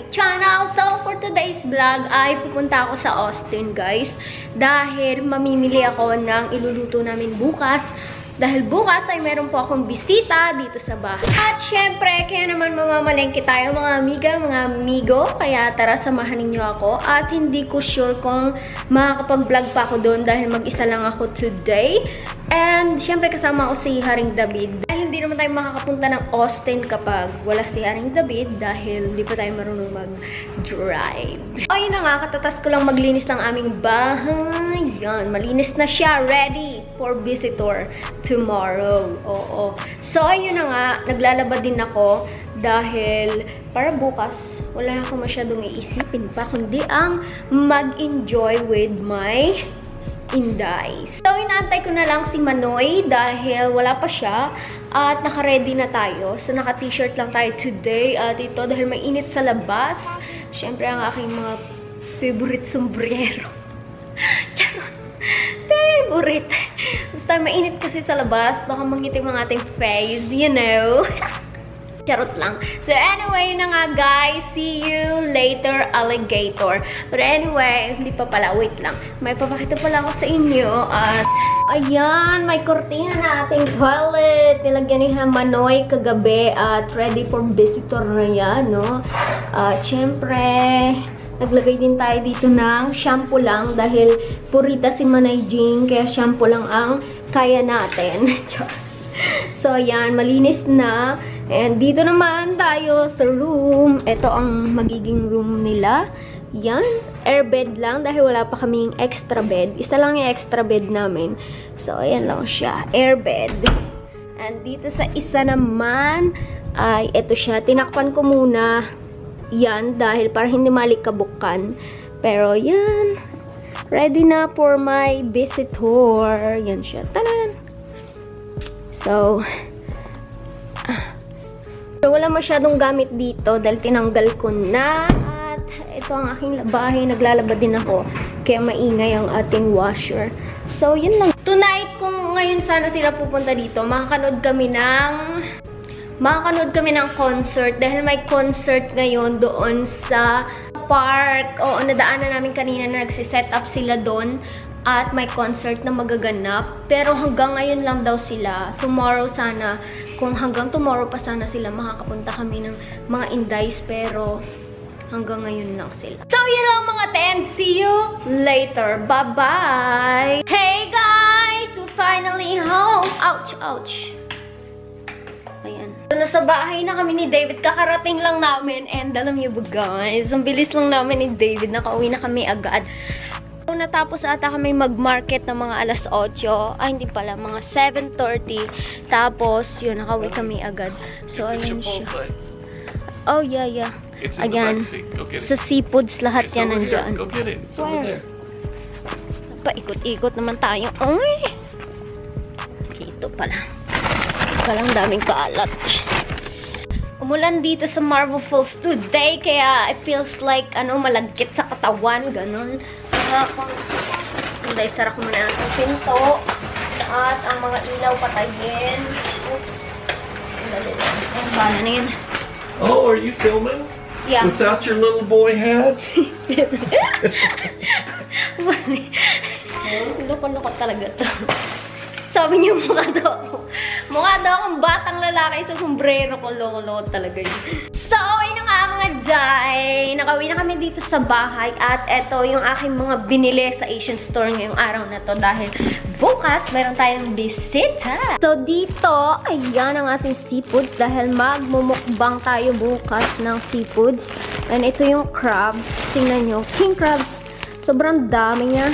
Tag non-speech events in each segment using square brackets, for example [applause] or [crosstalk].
my channel. So, for today's vlog ay pupunta ako sa Austin, guys. Dahil mamimili ako ng iluluto namin bukas. Dahil bukas ay meron po akong bisita dito sa bahay. At syempre, kaya naman mamamalengke tayo mga amiga, mga amigo. Kaya tara, samahan ninyo ako. At hindi ko sure kung makakapag-vlog pa ako doon dahil mag-isa lang ako today. And syempre kasama ako si Haring David. Dahil hindi naman tayo makakapunta ng Austin kapag wala si Haring David dahil hindi pa tayo marunong mag-drive. O yun na nga, katatas ko lang maglinis ng aming bahay. Yan, malinis na siya. Ready for visitor tomorrow. Oo. So, ayun na nga, naglalaba din ako dahil para bukas, wala na ako masyadong iisipin pa, kundi ang mag-enjoy with my Inday. So, inaantay ko na lang si Manoy dahil wala pa siya at naka-ready na tayo. So, naka-t-shirt lang tayo today at ito dahil mainit sa labas. Siyempre, ang aking mga favorite sombrero. [laughs] Charot! Favorite! Basta mainit kasi sa labas, baka mangitim ang ating face, you know? [laughs] Charot lang. So anyway na nga guys, see you later alligator. But anyway, hindi pa pala, wait lang. May papakita pala ako sa inyo at ayan, may kortina na ating toilet. Nilagyan ni Manoy kagabi at ready for visitor na yan, no? At syempre, naglagay din tayo dito ng shampoo lang dahil purita si Manay Jing, kaya shampoo lang ang kaya natin. [laughs] so, ayan, malinis na. And dito naman tayo sa room. Ito ang magiging room nila. Yan. Airbed lang dahil wala pa kaming extra bed. Isa lang yung extra bed namin. So, ayan lang siya. Airbed. And dito sa isa naman, ay ito siya. Tinakpan ko muna yan dahil para hindi malikabukan. Pero yan. Ready na for my visitor. Yan siya. Tanan! So, ah, wala masyadong gamit dito dahil tinanggal ko na. At ito ang aking labahe. Naglalaba din ako. Kaya maingay ang ating washer. So, yun lang. Tonight, kung ngayon sana sila pupunta dito, makakanood kami ng... Makakanood kami ng concert dahil may concert ngayon doon sa park. Oo, nadaanan namin kanina na nagsiset up sila doon at may concert na magaganap. Pero hanggang ngayon lang daw sila. Tomorrow sana, kung hanggang tomorrow pa sana sila, makakapunta kami ng mga indies. Pero hanggang ngayon lang sila. So, yun lang mga 10. See you later. Bye-bye! Hey guys! We're finally home! Ouch! Ouch! Nasa bahay na kami ni David. Kakarating lang namin. And alam niyo ba guys, ang bilis lang namin ni David. Nakauwi na kami agad. So, natapos ata kami mag-market ng mga alas 8. Ay, hindi pala. Mga 7.30. Tapos, yun, nakauwi kami agad. So, ayun siya. Oh, yeah, yeah. It's in Again, the back seat. Go get it. sa seafoods lahat It's yan nandyan. Go get it. It's over there. Paikot-ikot naman tayo. Ay! Dito pala. Palang daming kaalat. Umulan dito sa Marble Falls today, kaya it feels like, ano, malagkit sa katawan, ganun. Kaya kung, hindi, sara ko muna ang pinto. At ang mga ilaw patayin. Oops. Lang. Ay, bala na. Oh, are you filming? Yeah. Without your little boy hat? [laughs] Loko-loko talaga to. Sabi niyo mukha daw ako. Mukha daw akong batang lalaki sa sombrero ko. Loko-loko talaga yun. So, ayun na nga mga Jai. Nakauwi na kami dito sa bahay. At eto yung aking mga binili sa Asian store ngayong araw na to. Dahil bukas, meron tayong bisita. So, dito, ayan ang ating seafoods. Dahil magmumukbang tayo bukas ng seafoods. And ito yung crabs. Tingnan nyo. King crabs. Sobrang dami niya.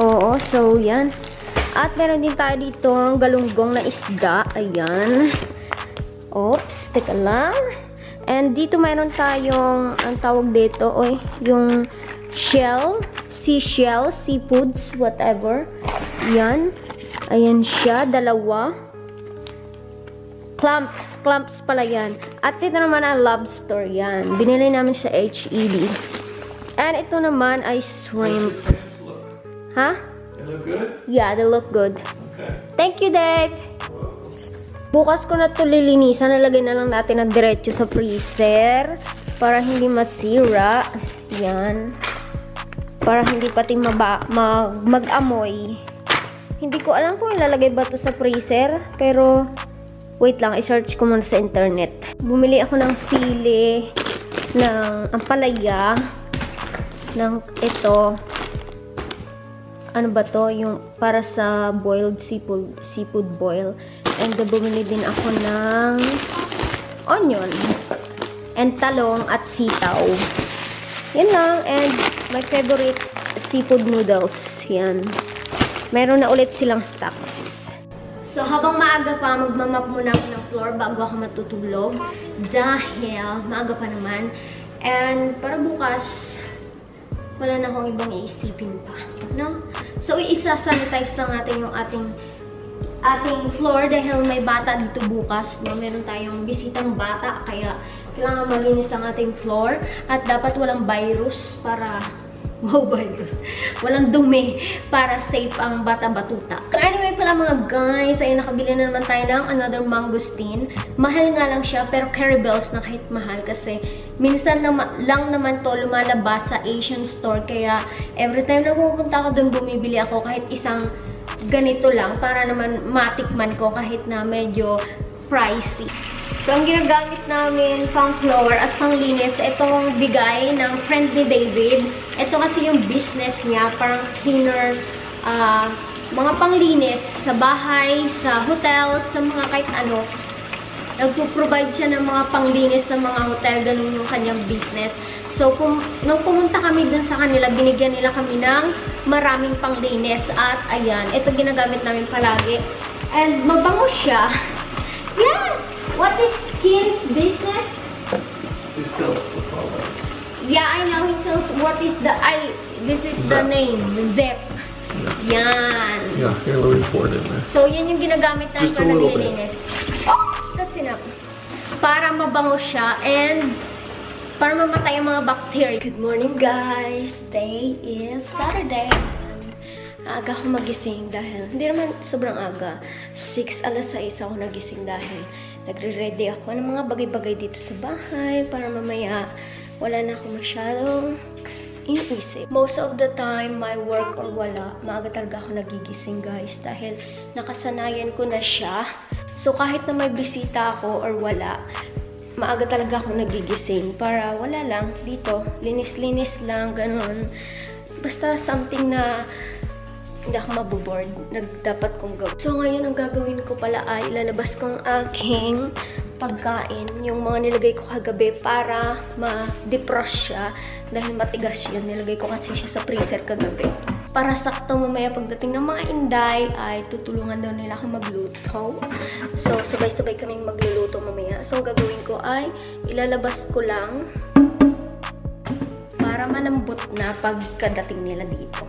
Oo, so yan. At meron din tayo dito ang galunggong na isda. Ayan. Oops, teka lang. And dito meron tayong, ang tawag dito, oy, yung shell, seashell, seafoods, whatever. Yan. Ayan siya, dalawa. Clumps, clumps pala yan. At ito naman ang lobster yan. Binili namin sa HEB. And ito naman ay shrimp. Ha? They look good? Yeah, they look good. Okay. Thank you, Dave! Bukas ko na ito lilinisan. Nalagay na lang natin na diretso sa freezer. para hindi masira. Yan. Para hindi pati mag-amoy. Hindi ko alam kung ilalagay ba to sa freezer. Pero, wait lang, i-search ko muna sa internet. Bumili ako ng sili, ng ampalaya, ng ito. Ano ba to? Yung para sa boiled seafood, seafood boil. And bumili din ako ng onion and talong at sitaw. Yan lang. And my favorite seafood noodles. Yan. Meron na ulit silang stocks. So, habang maaga pa, magmamap muna ako ng floor bago ako matutulog. Dahil, maaga pa naman. And, para bukas, wala na akong ibang iisipin pa. No? So, iisa-sanitize lang natin yung ating ating floor dahil may bata dito bukas. No? Meron tayong bisitang bata, kaya kailangan malinis ang ating floor. At dapat walang virus para [laughs] Wow, virus. Walang dumi para safe ang bata-batuta. So anyway pala mga guys, ay nakabili na naman tayo ng another mangosteen. Mahal nga lang siya, pero caribels na kahit mahal kasi minsan lang, lang naman to lumalabas sa Asian store. Kaya every time na pupunta ako doon, bumibili ako kahit isang ganito lang para naman matikman ko kahit na medyo pricey. So, ang ginagamit namin pang floor at pang linis, itong bigay ng friend ni David. Ito kasi yung business niya, parang cleaner, uh, mga panglinis sa bahay, sa hotel, sa mga kahit ano. Nagpo-provide siya ng mga panglinis ng mga hotel, ganun yung kanyang business. So, kung, nung pumunta kami dun sa kanila, binigyan nila kami ng maraming panglinis. At, ayan, ito ginagamit namin palagi. And, mabango siya. [laughs] Yes! What is Kim's business? He sells the product. Yeah, I know. He sells, what is the, I, this is the Zep. name, Zep. Yan. Yeah, let me pour it in there. So, yan yung ginagamit namin Just para naglilinis. Oops! That's enough. Para mabango siya and para mamatay ang mga bacteria. Good morning, guys! Today is Saturday. Aga ako magising dahil, hindi naman sobrang aga. 6 alas 6 ako nagising dahil nagre-ready ako ng mga bagay-bagay dito sa bahay para mamaya wala na ako masyadong iniisip. Most of the time, my work or wala, maaga talaga ako nagigising guys dahil nakasanayan ko na siya. So kahit na may bisita ako or wala, maaga talaga ako nagigising para wala lang dito, linis-linis lang, ganun. Basta something na hindi ako maboboard. Nagdapat kong gawin. So, ngayon, ang gagawin ko pala ay ilalabas kong aking pagkain. Yung mga nilagay ko kagabi para ma-defrost siya. Dahil matigas yun. Nilagay ko kasi siya sa freezer kagabi. Para sakto mamaya pagdating ng mga inday ay tutulungan daw nila ako magluto. So, sabay-sabay kaming magluluto mamaya. So, ang gagawin ko ay ilalabas ko lang para malambot na pagkadating nila dito.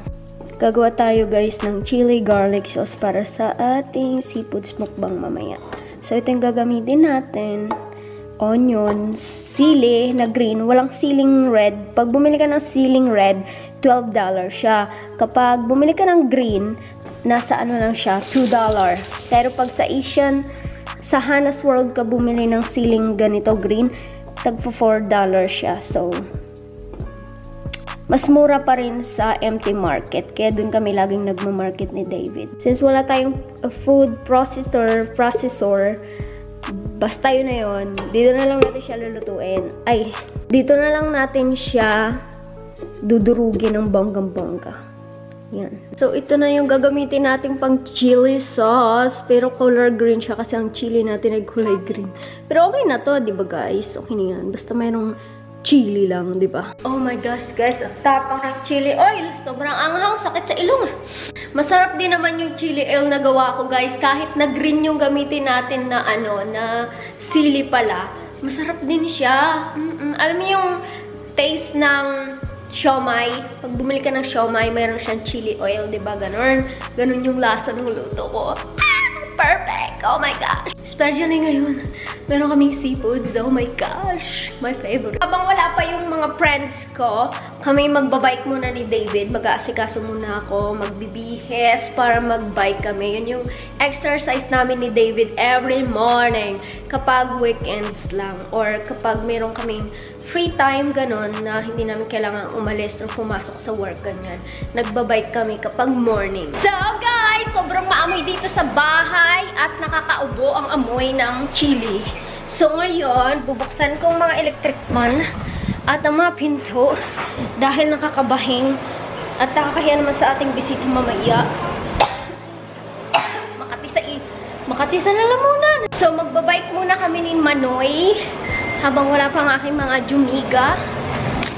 Gagawa tayo guys ng chili garlic sauce para sa ating seafood mukbang mamaya. So ito yung gagamitin natin. Onions, sili na green, walang siling red. Pag bumili ka ng siling red, $12 siya. Kapag bumili ka ng green, nasa ano lang siya, $2. Pero pag sa Asian, sa Hana's World ka bumili ng siling ganito green, tagpo $4 siya. So, mas mura pa rin sa empty market. Kaya dun kami laging nagmamarket ni David. Since wala tayong uh, food processor, processor, basta yun na yun, dito na lang natin siya lulutuin. Ay, dito na lang natin siya dudurugin ng bonggang-bongga. Yan. So, ito na yung gagamitin natin pang chili sauce. Pero color green siya kasi ang chili natin ay kulay green. Pero okay na to, di ba guys? Okay na yan. Basta mayroong chili lang, di ba? Oh my gosh, guys. Ang tapang ng chili oil. Sobrang anghang. Sakit sa ilong. Masarap din naman yung chili oil na gawa ko, guys. Kahit na green yung gamitin natin na ano, na sili pala. Masarap din siya. Mm-mm. Alam mo yung taste ng siomay. Pag bumili ka ng siomay, mayroon siyang chili oil, di ba? Ganon. Ganon yung lasa ng luto ko. Ah! Perfect! Oh my gosh! Especially ngayon, meron kaming seafoods. Oh my gosh! My favorite. Habang wala pa yung mga friends ko, kami magbabike muna ni David. Mag-aasikaso muna ako, magbibihes para magbike kami. Yun yung exercise namin ni David every morning kapag weekends lang or kapag meron kaming free time, ganun, na hindi namin kailangan umalis o pumasok sa work, ganyan. Nagbabike kami kapag morning. So, guys, sobrang maamoy dito sa bahay at nakakaubo ang amoy ng chili. So, ngayon, bubuksan ko mga electric fan at ang mga pinto dahil nakakabahing at nakakahiya naman sa ating bisita mamaya. Makati sa, Makati sa lalamunan. So, magbabike muna kami ni Manoy habang wala pa ang aking mga jumiga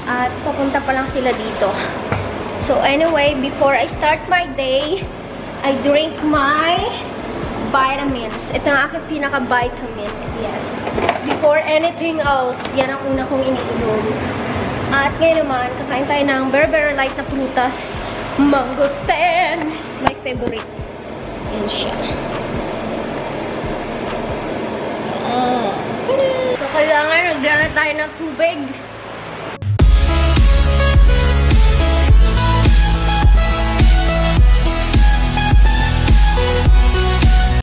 at papunta pa lang sila dito. So anyway, before I start my day, I drink my vitamins. Ito ang aking pinaka-vitamins, yes. Before anything else, yan ang una kong iniinom. At ngayon naman, kakain tayo ng very, very light na prutas. Mangosteen! My favorite. Yan siya. Ah. So, kailangan nagdala tayo ng tubig.